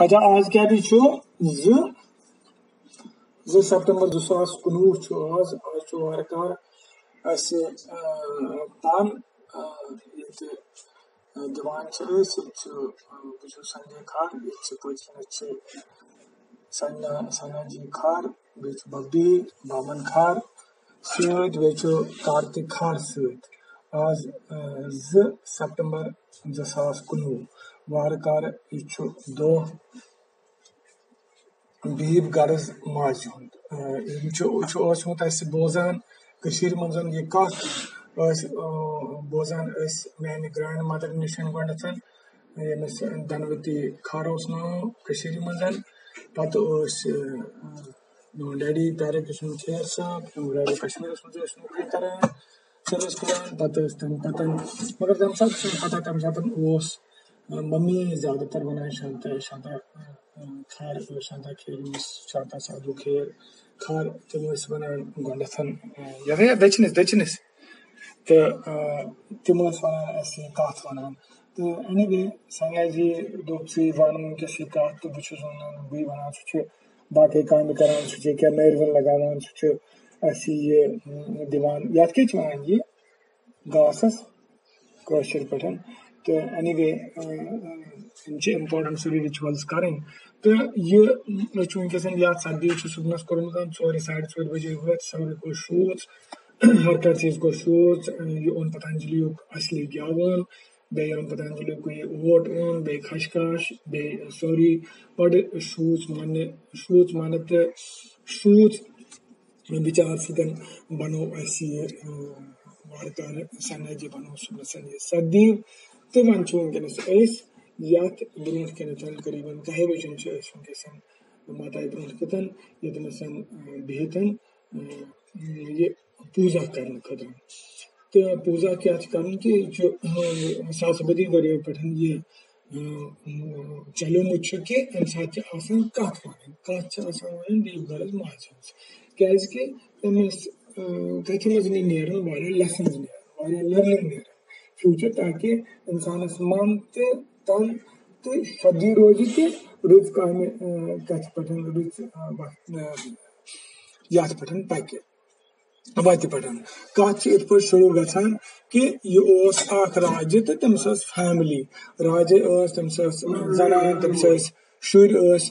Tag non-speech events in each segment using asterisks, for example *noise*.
अच्छा आज क्या छो ज ज सितंबर 2019 छो आज आज छो वारकार अस तान ये दिवान छ अस ये संजय खान ये पचन सन्ना सन्ना जी खार बे बब्बी बामन खार सत बे कार्तिक खार सत आज ज सितंबर 2019 वारकार यह दह बीब गर्ज माज हुंद। बोजान मज यह कत बोजान मान ग्रैंड मदर नश गोथ यमिस धनवती खार नाव मज पत डैडी तारे कृष्ण खेर साहब डैडी कश्मीर मज नौकरी कर सर्विस करान पत तम मगर तम सात पता तम सात मम्मी ज़्यादातर बनाए शांता शांता, खार, शांता खेर शांता साधु खेर, खार तम बनान गोथन ये दचनस दचनस। तो तम वन कत वन तो अने वे संजय जी दोप सी वन वनकस यह कत तो बहुत वन बी वन सह बाकी काम करान सह क्या नरवन लगावान सह यह दिवान ये क्या ये तो एनी वे इम्पोर्टेंट सारी रिचुअल्स करें। तो ये ये सर्दी सुबह कोर्मुत चोर साढ़े चोर बजे वो सारे को शूज़ *clears throat* हर कह चीज़ को शूज़ ये ओन पतंजलि असली गवन बे ओन पतंजलि को ये ओट ओन बे खशखश, बे सोरी बड़ शूज़ मान शूज़ मान तो शूज़ विचार सतन बनो ये वारकार सन्ना जी बनो, सुबह सर्दी तो वन वनकस यथ ब्रोह कन करीबन कहे बजन वनकस माता ब्रोह कतन ये बिहतन ये पूजा कर खतर तो पूजा क्या कर कि सासबदी वरियो पे ये चलोमुत कि अम सात कत वन कत वन बीब गरज माज क्या तमिस तथ मज नीर लेसन लर्निंग नीर फ्यूचर ताकि इंसानस मन तो तो सदी रोज काम कथ पे रुच यथ पे पक वत पे पे शुरू ग कि यह राज्य तो तमिस फैमिली। राज्य तमिस जनान तमस तमिस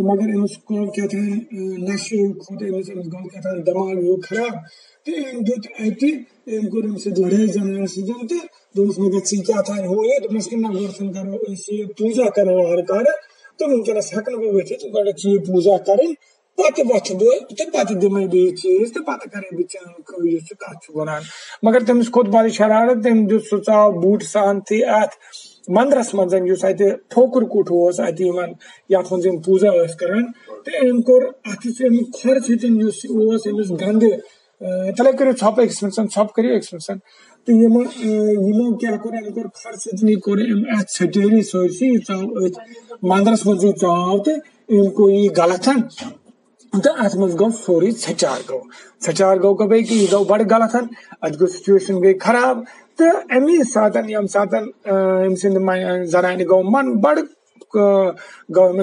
जनान कोर्मुत शुरन वुरन सतन अम बन बड़े सद मन सतन ये कोर्मुत रोट बनोमुत तो वन पूजा करान तो पूजा करने विज ये सडनली आव राज तो अमिस गो दिमाग खराब क्या ज़रूरी दिमाग दज थवन पूर ठीक पे थवन तो मगर अमिस गो क्या नशे खोत अमिस अमिस गो क्या दिमाग हो खराब तो अम दुत अति अम कोर अम लड़ाई जनान सतन तो दोस मगर सी क्या हो ये दोपस कि ना। गोर्थन करो ये पूजा करो हर कर तो वनकस हेकन बह वथित गो ये पूजा कर पत वथ बह तो पत दिम बे चीज़ तो पत कर बह कत वन मगर तमिस खोत बड़ शरारत तम दुत सह चाव बूट सान थी अत मंदरस मज ठोकुर कुठ यथ मज पूजा कर तो अम कोर अत खोर सतस गंद तले करो छप एक छप करो एक तो यमो क्या कोर अम कोर खोर सतन कोर अम अत सटेरी सरसी चाव मंदरस मज चाव तो अम को यह गलत तो अत मज गो सोरी सचार गो सचार गो कब कि यह गो बड़ गलत अत गो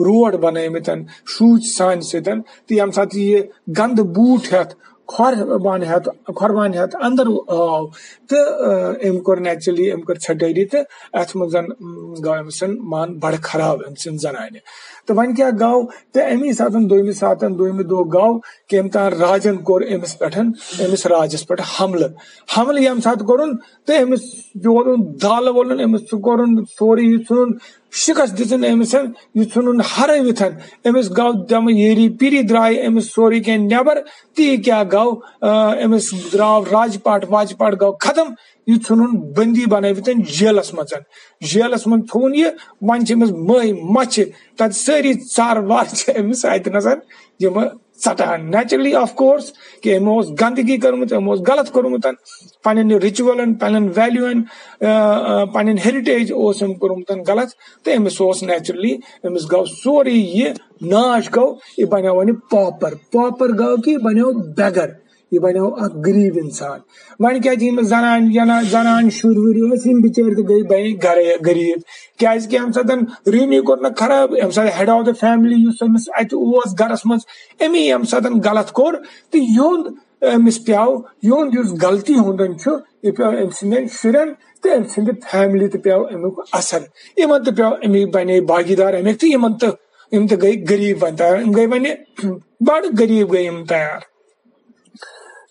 रोड बनमित शूच सान सतन तो यम सात यह गंद बूट हेत खोरबान हेत खोरबान हेत, अंदर आव तो अम कोर नेचुरली अम कोर छटरी तो अत मजन गो अमसन मान बड़ खराब अम सन जनाने तो वन क्या गो तो अमी सात दोम सात दोम दो गो कि अम तान राजन कोर अमिस पे अमिस राजस पे हमल। हमल यम सात कोरुन तो अमिस जोरुन दाल वोलन अमिस कोरुन सोरी सुन शिकस्त दितन अमिस यह नुन हरविथ अमिस गो दम येरी पिरी द्राय अमिस सोरी कह नबर ती क्या गो अमिस द्राव राजपाट वाजपाट गो खत्म यह नुन बंदी बनवित जेलस मज जेलस मज थोन यह वन मई मच तत सारी चार वार अमिस अत नज़र सटान नेचुरली ऑफ़ कोर्स कि अमो गंदगी कर्मुत अमो गलत कर्मुत पन्न रिचुअलन पन्न वैल्यून पन्न हेरिटेज कर्मुत गलत। तो अमिस नेचुरली अमिस गो सॉरी ये नाश गो यह बनो वन पॉपर पॉपर गो कि बनो बेगर यह बनो गरीब इंसान। वन क्या जनान जनान शुर वुर बिचार तो गई बने गरीब। क्या अम सतन रीनी कोर खराब अम हेड ऑफ़ द फैमिली अत गरस मज अमी अम सतन गलत कोर तो युंद अमिस प्याव युंद गलती हुंदन यह प्याव अम सद तो अम सद फैमिली तो प्याव अमुक असर। इन तो प्याव अमिक बने भागीदार अमिक तो इन तो तो गई गरीब वन तैयार। गई वन *clears throat* बड़ गरीब गई तैयार।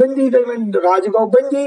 बंदी गई राज गो बंदी।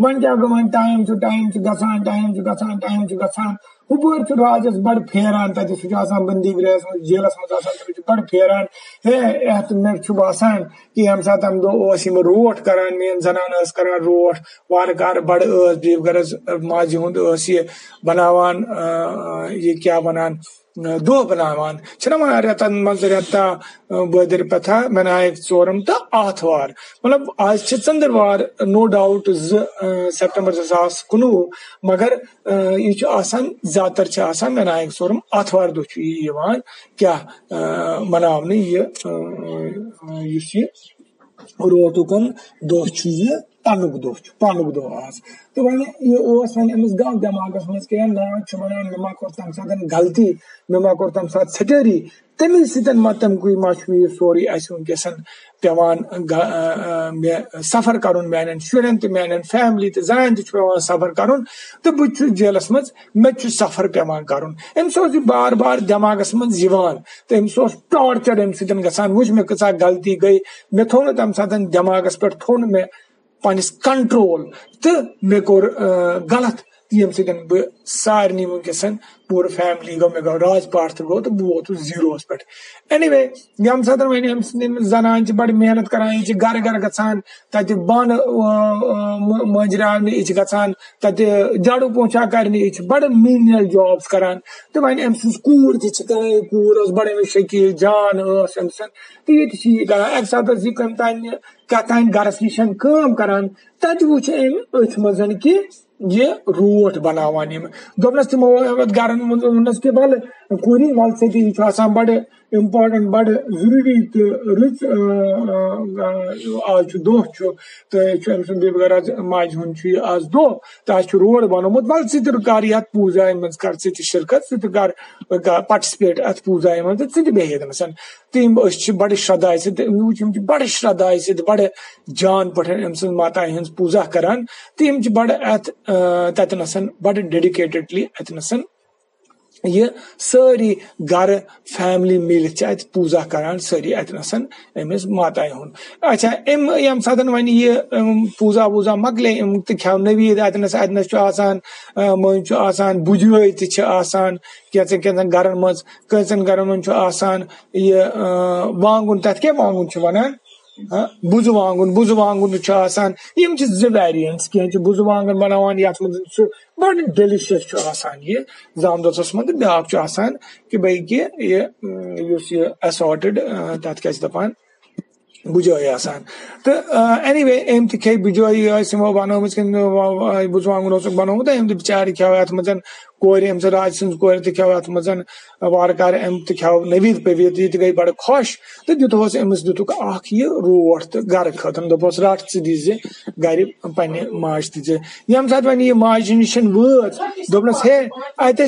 वन क्या गो वन टाइम टाइम गसान टाइम गसान टाइम गसान हुपर राजस बड़ फेरान तत सह बंदी गृहस मज जेलस मज बड़ फेरान। हे अत मे बसान कि यम सात अम दो रोट करान, मेन जनान करान रोट वार कार बड़ बीफ गरज माजि हुंद यह बनावान ये क्या वनान दो बनावान छना रेतन मज रेता बदर पथा मनायक चोरम तो आथवार मतलब आज चंद्रवार नो डाउट सेप्टेम्बर जसास कुनू मगर यह ज़्यादातर मनायक चोरम आथवार दो क्या मनावने यह रोटुकन दो यह पनुक दो पनुक दो आज तो वन यह वन अमिस गो दिमागस मज क्या ना वन मे मा कोर तम सात गलती मे मा कोर तम सात सटरी तमी सतन मा तम कुई मा यह सोरी अस वनकसन पेवान मे सफ़र कर मान शुरन तो मान फैमिली तो जान पेवान सफ़र कर तो बहुत जेलस मज मे सफ़र पेवान कर अम्स बार बार दिमागस मज तो अम्स टॉर्चर अम सतन गसान वुच मे कचा गलती गई मे थो तम सात दिमागस पे थो मे पनिस कंट्रोल तो मे कोर गलत यम सतन बह सारे वनकसन पूरे फैमिली गो मे गो राजपाट तो गो तो बह वोतुस जीरोस पे एनी वे यम सत वन अम जनान बड़ मेहनत करान यह गर गर गसान तत बन मजरान यह गसान तत झाड़ू पोछा करने यह बड़ मीनियल जॉब्स करान। तो वन अम सूर तूर बड़ शकील, जान अम तो ये करान अक सात यह कम तान कत तान गरस नश करान तत वुच अम अथ मजन कि ये रोट बनावान दोपनस तमो गरन वनस कि बल कुरी वल सह बड़ इम्पार्टेंट बड़ ज़रूरी तो रुच आज दह तो अम सुगरज माज हुन आज दह तो आज रोड बनोमुत वल सह कर ये पूजा मज कर सह शिरकत सह कर पार्टिसिपेट अत पूजा मज तो सह बेह तमसन तम बड़ श्रद्धा वुच बड़ श्रद्धा बड़ जान पे अम सज माता हज पूजा करान। तो बड़ अत ततनसन बड़ डेडिकेटेडली अतनसन यह सारी गर फैमिली मिल पूजा करान, सारी अतनसन अमिस माता हुन। अच्छा अम यम सात वन यह पूजा वूजा मकले अम तो नवीद अतनस अतनस मज बुजवे तसान कैसन कैसन गरन मज कैसन गरन मन यह वांगुन तथ क्या वांगुन वनान बुज वांगुन बुज वांगुन यम जो वेरियंट्स कह बुज वांगन बनावान ये मज बड़ डिलिशियस यह जाम दोस मज ब्या कि भाई क्या यह असॉर्टेड तथ क्या दपान बुझाई आसान तो एनी वे एम खे बुझाई बनोम बुजवांगन बनोमुत एम बिचार खेव अत मज कोर अम राज सज कोर खेव अत मज वार कार अम खेव नवीद पवीद यह गई बड़ खुश तो दुतुक यह रोट तो गर खतर दोपस च दिजे गर पे माज दिजे यम सात वन यह माज हे अत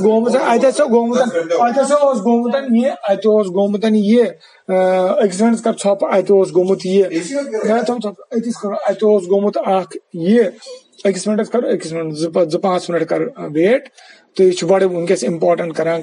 गोमुत गोमुत अत गोमुत गोमुत यह अकिस मिनट कर छप अत गोमुत यह अत गोमुत यह अकिस मिनट कर अकिस मिनट जो पाँच मिनट कर वेट तो यह बड़ वनकस इम्पार्टेंट करान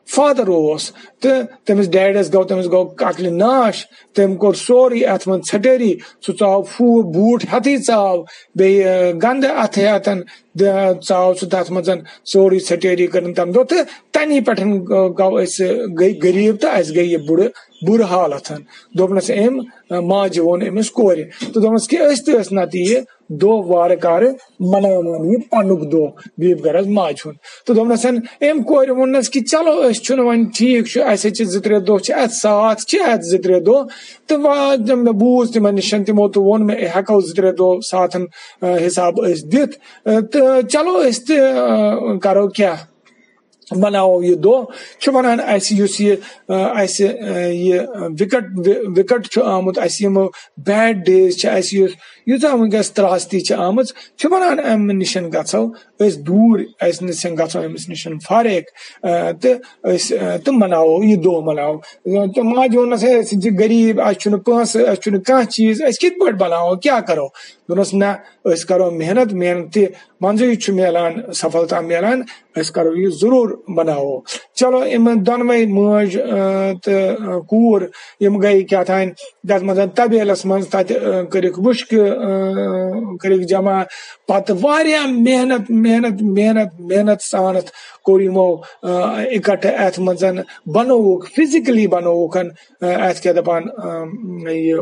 वदन अम किन क्या चोन मोल अस बड़ श्रद्धा सतन करान यह पूजा करान दह मनावान मगर चनिस मोल फादर तो तमिस डैडस गो तमिस गो अकल नाश तम कोर सोरी अत मन छटेरी सह चाव फू बूट हथी चाव बे गंद अथ अतन चाव सह तथ मजन सोरी छटेरी कर तम दो तो तनी पे गो गई गरीब तो अस गई बुड़ बुर हालत दोपनस अम माज वोन अमिस कोर तो दोपनस कि नत यह दो वार कार मनावान यह पनुक दो बीब गरज माज हुन तो दोपनस अम कोर वोनस कि चलो वन ठीक अस जो त्रे दो साथ जो त्रे दो। तो मे बूज तिमन निश तमो तो वोन मे हेको जो त्रे दो साथन हिसाब दित। तो चलो करो क्या? मनाओ ये दो। वन यह विकट विकट आमुत बैड डेज़ यूता वनकस त्रास्ती आम वन अम निश गो दूर नश गो निश फारेक तो मनाओ यह दो मनाओ। तो माज वोन गरीब अस कह चीज़ कित पे बनाओ, क्या करो? Dolayısıyla ös karo mehnat mehnati manzil çü melan safalta melan ös karo yu zurur banao. Chalo im danmay moj te kur im gay kya thain dat mazan tabi alas man tat karik bushk karik jama pat varya mehnat mehnat mehnat mehnat sanat korimo ikatta at mazan banowuk physically banowukan at kya dapan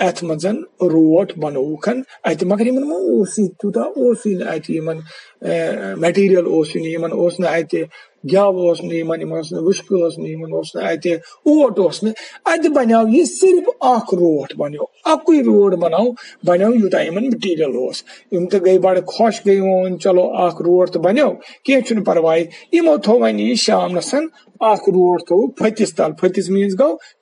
दोनस ना करो मेहनत मेहनत मंजू मिलान सफलता मिलान करो यह ज़रूर बनाओ चलो इन तो कूर यम गई क्या थान तथ मज तबेलस मज तत कर मुश्क कर जमा पत मेहनत मेहनत मेहनत मेहनत सान कोर यमो अत अत दपान यह ओट बनोवुक खुश्क अनिक पत घास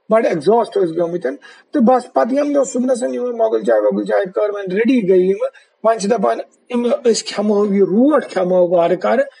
थोक सह तथ फतिस तल थोक यह यह क्या दपान रोट तो बस यम सात वन शेंग वार कार शाम तमो इम इस पगह सुनस खेमो मोगल चाय सतन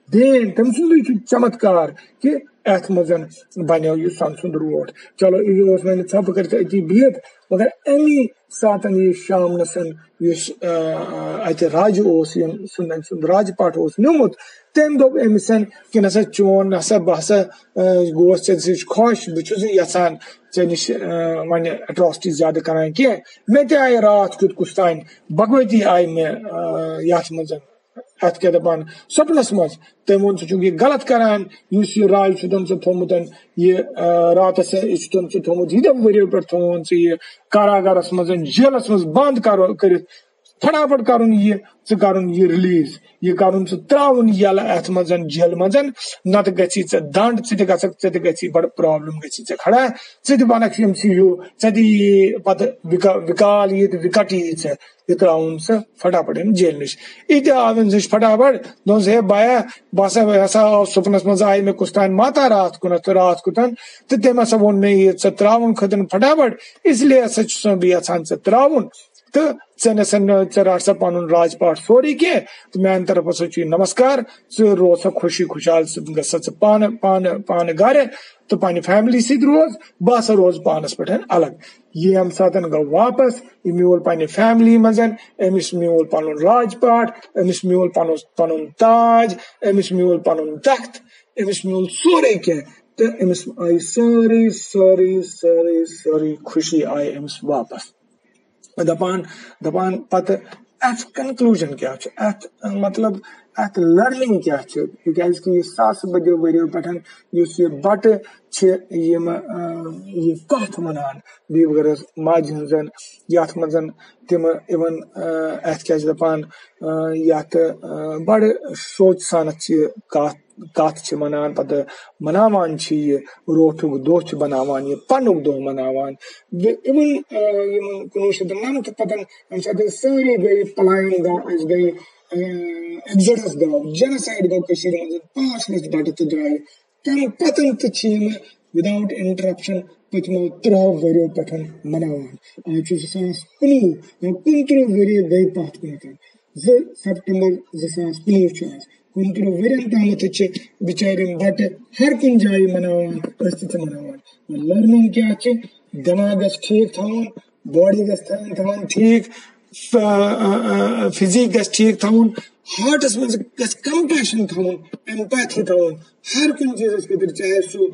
कमाल बनो सन सुंद रोड यम गई यो चीज़ वन मल मलिस दोक हे वो अस बनो ये रोट वोट तो गो सन सुंद रोट तैयार सह गो सरप्राइज़ तम दोप ना यह मज मज भगवती हंजी यह माज हंजी देन तम सुंद चमत्कार कि अत मज बनो यह सन सुंद रोट चलो यह वन थप कर अति बिहत मगर अमी सात यह शाम अत राज सुंदन सुंद राजपाट नमुत तम दोप अमिस कि नसा चोन नसा बह हसा गोस ऐ खुश बहुत यहान ऐ यह वन अट्रॉसिटी ज़्यादा करान यह मे ते आय रात कुत कुछ तान भगवती आय मे ये मज अत क्या दपान सपनस मज तम वो चूँकि यह यह यह फटाफट कर कर रिलीज़ यह कर त्रावन यल अत मज जेल नत गि दंड े गि बड़ प्रॉब्लम गि खड़ा े बनक यू े पे विकाल ये विकट यी ये त्रावन सह फटाफट जेल नश। आव नश फटाफट दोस हे बाया बह हसा आव सुपनस मज आय मे कुछ माता रात कुन तो रात कुतन तो तम हसा वो मे ये त्रावन खतन फटाफट, इसलिए हसा बह यहान त्रावन तो ेे रट सा पन राजपाट सोरी कह तो मान तरफ़ हसा नमस्कार े रोज सा खुशी खुशहाल ग पान पान पान गर तो पान फैमिली सत रोज बह हसा रोज पानस पे अलग। ये अम सात गो वापस यह म्यूल पे फैमिली मज अमिस म्यूल पन राजपाट अमिस म्यूल पन पन ताज अमिस म्यूल पन तख्त अमिस म्यूल सोरे कह तो अमिस आई सारी सारी सारी सारी, खुशी आई अमिस वापस। दपान दपान पत अथ कंक्लूजन क्या अथ मतलब अथ लर्निंग क्या कि सास बदियो वरियो पे बट यह कथ वनान दीवगर माज हजन यथ मज तिम इवन अथ क्या दपान यथ बड़ सोच सान कथ कत मनान पे मनावान रोठुक दोह बनावान यह पनुक दोह मनावान। इवन कुनवु शत नमत पतन अमे सारी गई पलायन गो गई एग्जडस गो जेनोसाइड गो मज पाँच लच बट तो द्राय। तम पतन तो विदाउट इंटरप्शन पचमो त्रो वरियो पे मनावान। आज सास कुनवु कुनत्रु वरिय गई पत कुन सेप्टेम्बर जसास कुनवु कुंतु वरियन तामत बिचार बट हर कुन जाय मनावान अस्त मनावान लर्निंग क्या छ दिमाग ठीक थवन बॉडी गस थवन ठीक फिजिक गस ठीक थवन हार्टस मज गस कंपैशन थवन एम्पैथी थवन हर कुन चीज़ खतर चाहे सु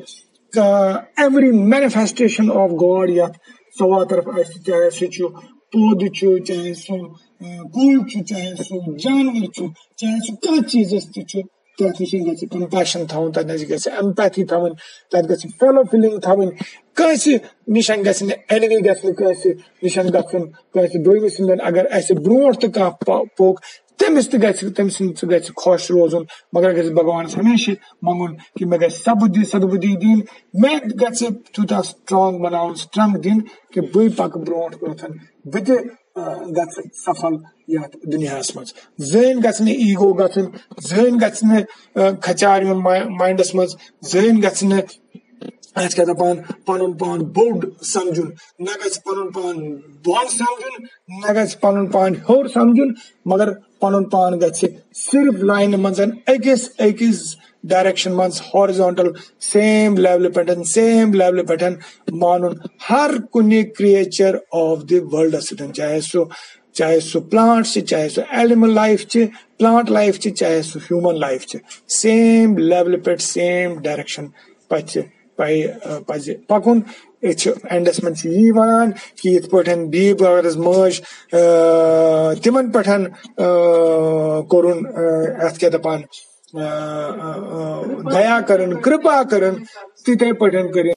एवरी मैनिफेस्टेशन ऑफ़ गॉड यथ सवा तरफ़ चाहे सह पौध चाहे कुल चाहे सो जानवर चाहे सो कह चीज़ तथ ग कंपैशन थवन तथ ग एम्पैथी थवन तथ ग फेलो फीलिंग ग एनमी गस निश गन अगर अस ब्रो तो कह पोक तमिस तम ग खुश मगर ग भगवान हमेशा मंगुन कि मे ग सदबुद्धि दिन, मे ग तूत स्ट्रांग बना स्ट्रंग दिन, कि बह पक ब्रो बह सफल यथ दुनिया मज जहन ग ईगो गन जहन ग खचार माइंडस मज जहन ग अत क्या दपान पन पान बोड समझुन न गन पान बन समझुन न गन पान हर समझुन मगर पन पान ग लाइन मज अकिस डायरेक्शन मज हॉरिजॉन्टल सेम लेवल पे सेम लेवल पे मान हर कुन क्रिएचर ऑफ़ द वर्ल्ड सत चाहे सह चाहे सह प्लांट चाहे सह एनिमल लाइफ प्लांट लाइफ चाहे सह ह्यूमन लाइफ सेम लेवल पे सेम डायरेक्शन पे पज, पकुन एंडस मन यी वन, कि ये पे बीब अगर मज तिमन पे कोरुन अत क्या दपान दया करण कृपा करण तिथे पठन कर